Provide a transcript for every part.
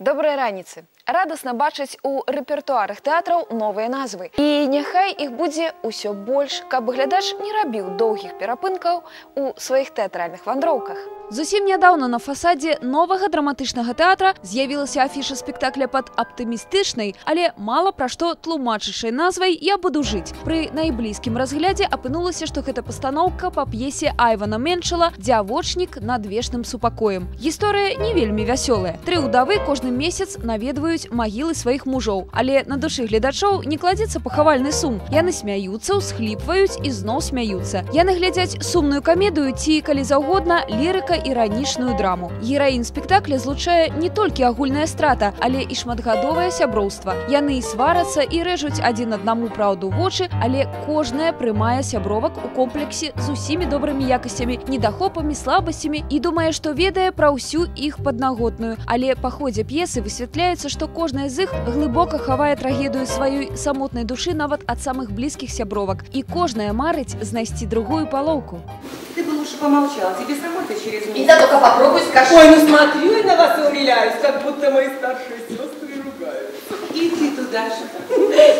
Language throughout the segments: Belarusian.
Добрай раніцы. Радасна бачыць у рэпертуарах тэатраў новыя назвы. І няхай іх будзе ўсё больш, каб глядач не рабіў доўгіх перапынкаў у сваіх тэатральных вандроўках. Зусім нядаўна на фасадзе новага драматычнага тэатра з'явілася афіша спектакля пад аптымістычнай, але мала пра што тлумачышай назвай я буду жыць. Пры найблізкім разглядзе апынулася, што гэта пастаноўка па п'есе Айвана Менчала дзявочнік над вечным супакоем. Гісторыя не вельмі вясёлая. Тры ўдавы кожны месяц наведваюць магілы сваіх мужоў, але на душы гледачоў не кладзецца пахавальны сум. Яны смяюцца, усхліпваюць і зноў смяюцца. Яны глядзяць сумную камедыю ці, калі заўгодна, лірыка іранічную драму. Гераін спектакля злучае не толькі агульная страта, але і шматгадовае сяброўства. Яны і сварацца і рэжуць адзін аднаму праўду вочы, але кожная прымае сябровак у комплексе з усімі добрымі якасцямі, недахопамі, слабасцямі і думае, што ведае пра ўсю іх паднаготную. Але па ходзе п'есы высвятляецца, што кожная з іх глыбока хавае трагедыю сваёй самотнай душы нават ад самых блізкіх сябровак. І кожная марыць знайсці другую палоўку. Ты бы лучше помолчала, тебе сработать через И месяц. да только попробуй скажи. Ой, ну смотрю я на вас и умиляюсь, как будто мои старшие сестры ругаются. И ты туда же.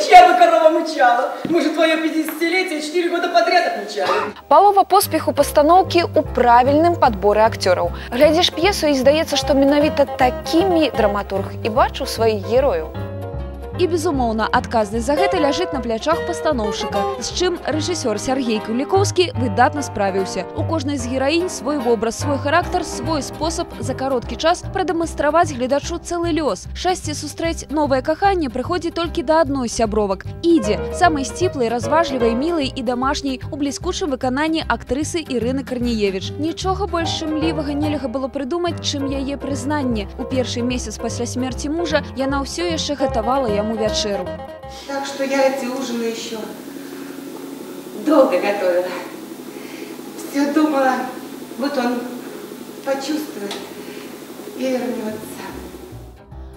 Чья бы корова мычала? Мы же твое 50-летие 4 года подряд отмечали. Палова поспеху пастаноўкі ў правільным падборы акцёраў. Глядзіш п'есу і здаецца, што менавіта такімі драматург і бачыў сваіх герояў. І, безумоўна, адказнасць за гэта ляжыць на плячах пастаноўшчыка, з чым рэжысёр Сергей Кулікоўскі выдатна справіўся. У кожнай з гераінь свой вобраз, свой характар, свой спосаб за кароткі час прадэманстраваць гледачу цэлы лёс. Шчасце сустрэць новае каханне прыходзіць толькі да адной сябровак. Ідзе, самай сціплай, разважлівай, мілай і дамашняй у бліскучым выкананні актрысы Ірыны Карніевіч. Нічога больш шымлівага нельга было прыдумаць, чым яе прызнанне. У першы месяц пасля смерці мужа яна ўсё яшчэ гатавала яму вячэру. Так что я эти ужины еще долго готовила. Все думала, вот он почувствует и вернется.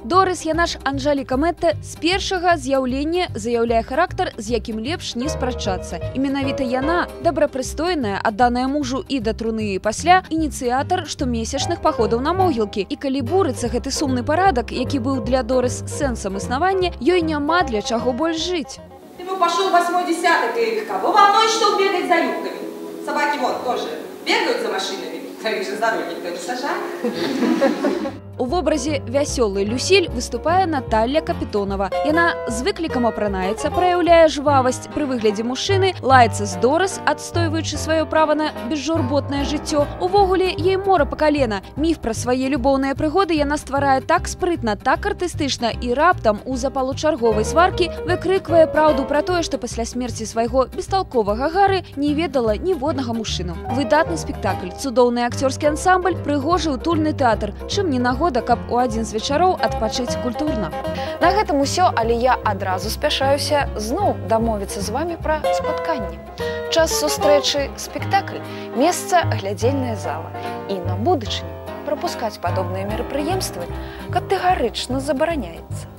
Дорыс яна ж Анжаліка Мэтта з першага з'яўлення заяўляе характар, з якім лепш не спрачацца. І менавіта яна, добрапрыстойная, адданая мужу і да труны і пасля, ініцыятар штомесячных паходаў на могілкі. І калі бурыцца гэты сумны парадак, які быў для Дорыс сэнсам існавання, ёй няма для чаго больш жыць. Ему пошел восьмой десяток, и кого волнует, что он бегает за юбками? Собаки вон тоже бегают за машинами, их же с дороги никто не сажает. У вобразе вясёлай Люсіль выступае Наталья Капітонова. Яна з выклікам апранаецца, праяўляе жвавасць пры выглядзе мужчыны, лаецца з Дорас, адстойваючы сваё права на безжурботнае жыццё. Увогуле ей мора па калена. Міф пра свае любоўныя прыгоды яна стварае так спрытна, так артыстычна і раптам у запалу чарговай сваркі выкрыквае праўду пра тое, што пасля смерці свайго бесталковага гары не ведала ніводнага мужчыну. Выдатны спектакль, цудоўны акцёрскі ансамбль, прыгожы утульны тэатр, чым не нагода, каб у адзін з вечароў адпачыць культурна. На гэтым усё, але я адразу спяшаюся зноў дамовіцца з вами пра спатканне. Час сустрэчы спектакль, месца глядзельная зала і на будучыню прапускаць падобныя мерапрыемствы катэгарычна забараняецца.